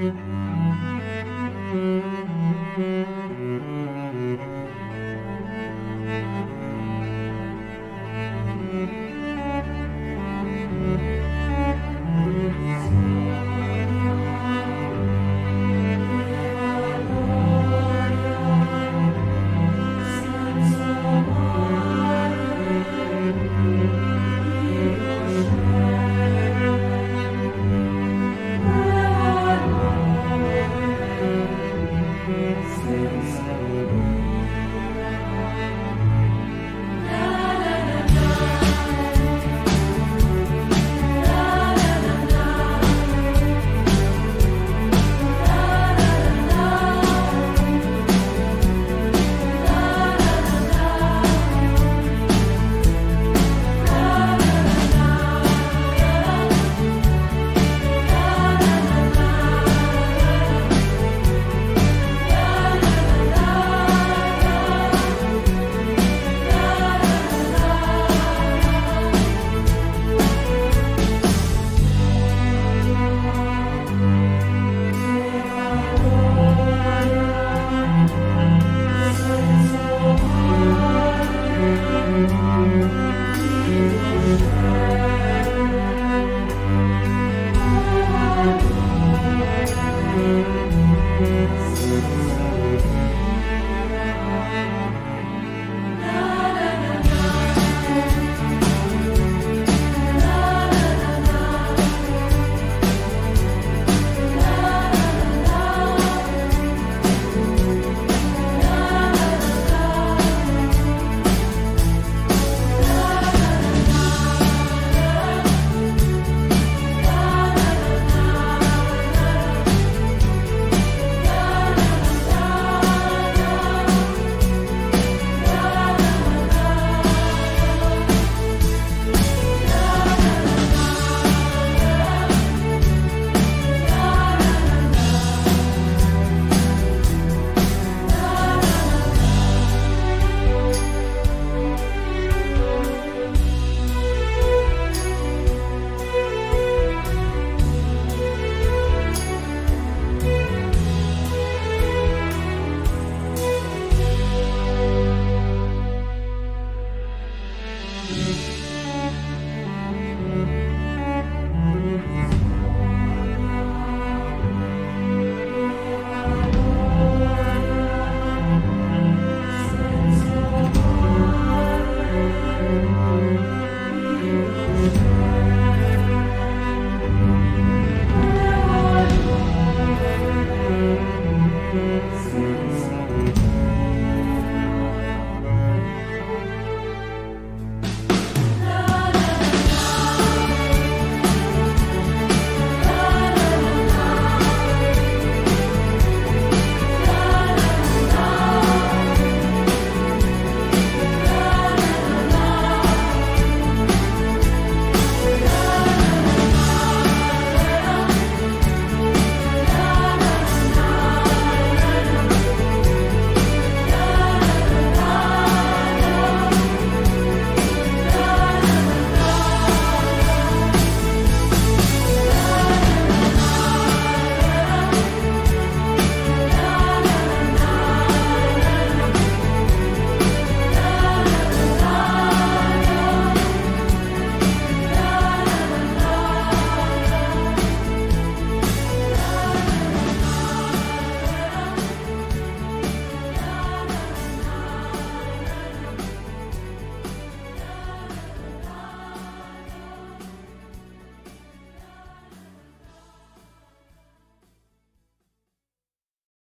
Mm-hmm.